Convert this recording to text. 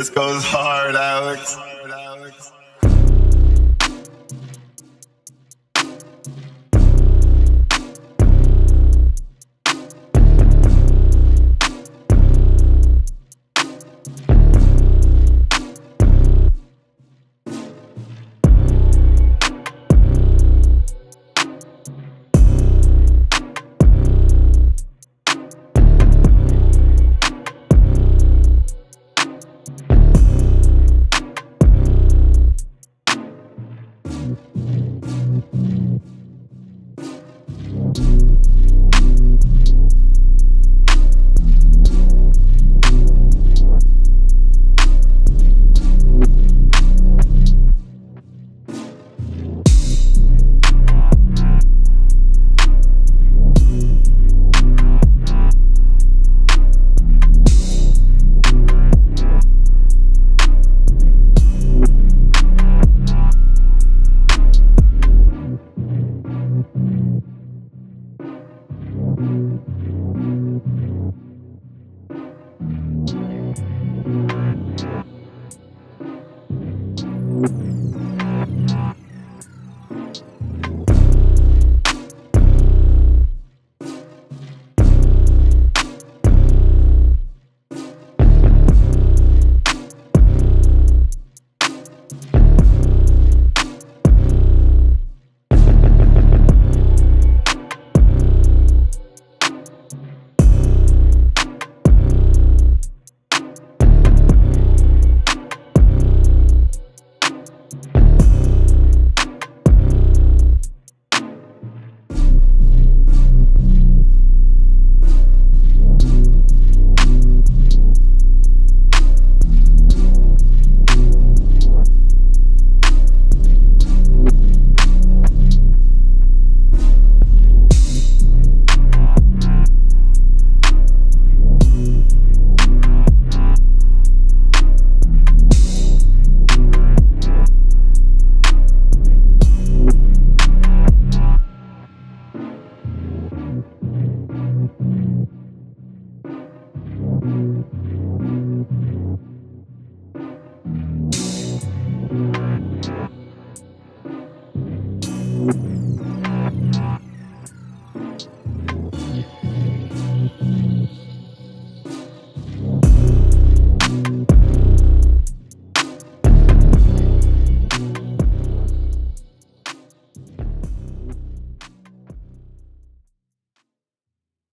This goes hard, Alex. you